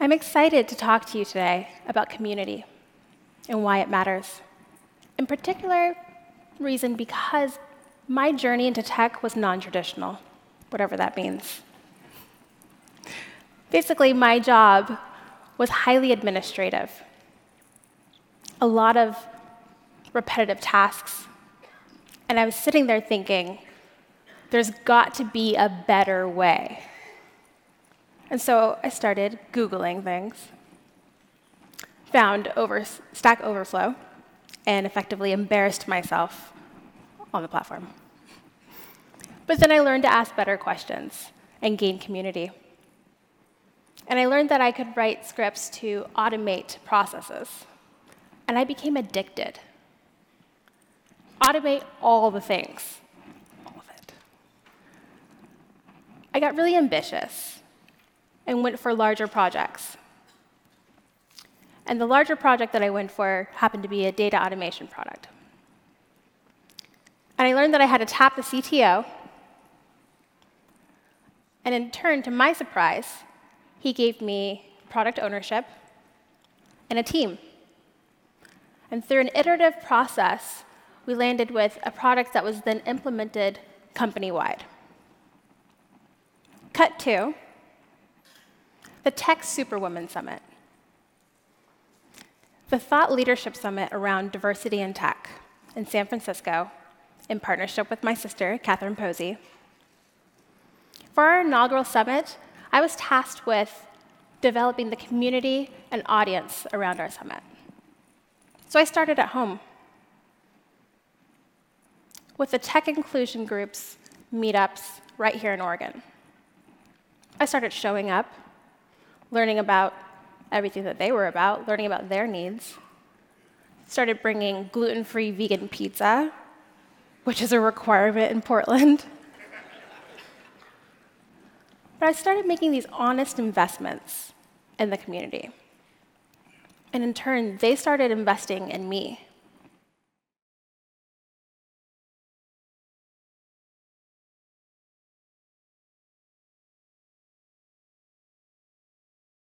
I'm excited to talk to you today about community and why it matters. In particular, reason because my journey into tech was non traditional, whatever that means. Basically, my job was highly administrative, a lot of repetitive tasks. And I was sitting there thinking, there's got to be a better way. And so I started Googling things, found over, Stack Overflow, and effectively embarrassed myself on the platform. But then I learned to ask better questions and gain community. And I learned that I could write scripts to automate processes. And I became addicted. Automate all the things. All of it. I got really ambitious and went for larger projects. And the larger project that I went for happened to be a data automation product. And I learned that I had to tap the CTO. And in turn, to my surprise, he gave me product ownership and a team. And through an iterative process, we landed with a product that was then implemented company wide. Cut to the Tech Superwomen Summit, the thought leadership summit around diversity in tech in San Francisco, in partnership with my sister, Catherine Posey. For our inaugural summit, I was tasked with developing the community and audience around our summit. So I started at home with the tech inclusion groups meetups right here in Oregon. I started showing up, learning about everything that they were about, learning about their needs. Started bringing gluten free vegan pizza, which is a requirement in Portland. But I started making these honest investments in the community. And in turn, they started investing in me.